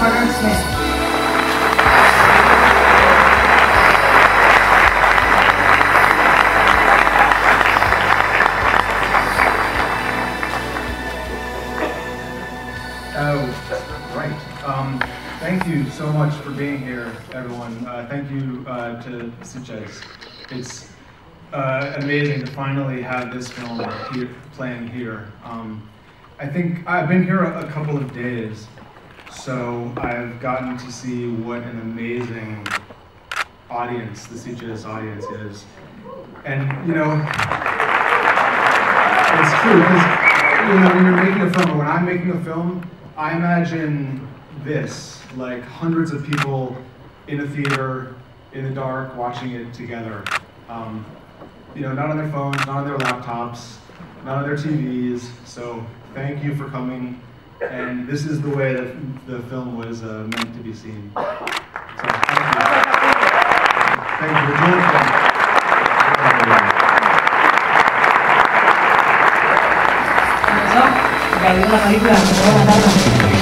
Carter Smith. Oh, thank you so much for being here, everyone. Uh, thank you uh, to Sitges. It's uh, amazing to finally have this film here, playing here. Um, I think I've been here a, a couple of days, so I've gotten to see what an amazing audience the Sitges audience is. And, you know, it's true, because, you know, when you're making a film, when I'm making a film, I imagine this, like hundreds of people in a theater, in the dark, watching it together. Um, you know, not on their phones, not on their laptops, not on their TVs. So thank you for coming. And this is the way that the film was uh, meant to be seen. So thank you. Thank you. It's really fun. Con eso, ya vimos la película, se puede matar.